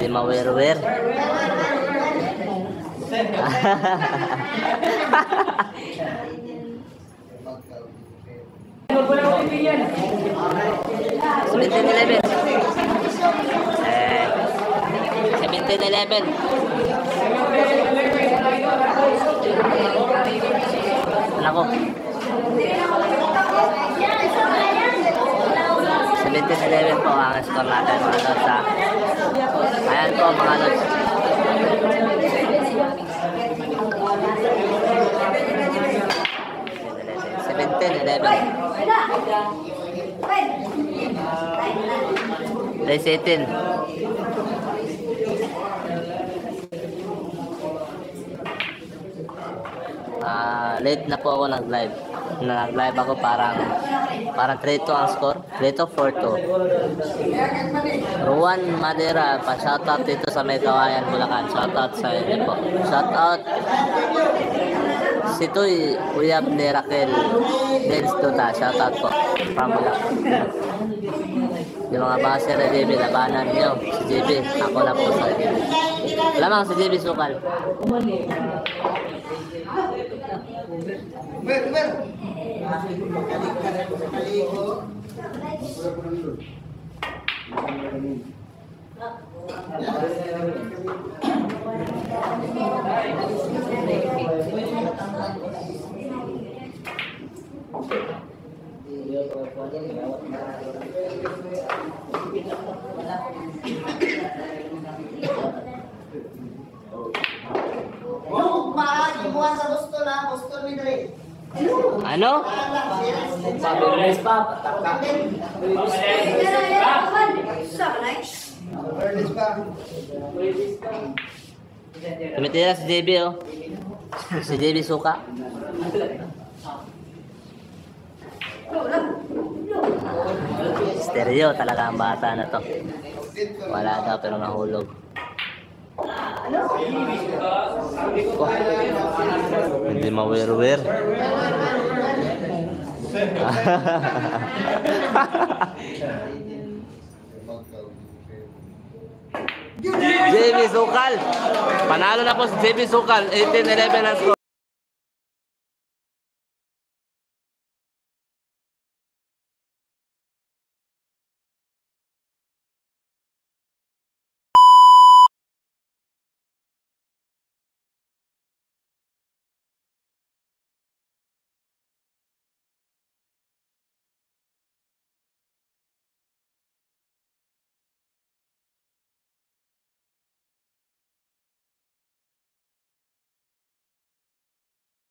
Hindi mawer-wer. Seventeen eleven. Seventeen eleven. Nako. Seventeen eleven po ang score natin mga lods mga lods. Seventeen eleven. 18. Ah, late na po ako nag-live. Na nag-live ako parang parang 3-2 ang score. 3-2, 4-2. Ruan Madera, pa-shoutout dito sa may kawayan Bulacan. Shoutout sa inyo po. Shoutout si Tuy Uyab ni Raquel Dens Duta. Shoutout po. From Bulacan. Yung mga base na JB, labanan nyo. Si JB, ako na po sa JB. Lamang si JB Sukal. Yung Ano? Sabi mo pa, pataka. Tumitira si JB oh. Si JB Suka. Stereo talaga ang bata na to. Wala daw pero nahulog. Hindi mawer-wer. JB Sukal. Panalo na po si JB Sukal. 18-11 ang score.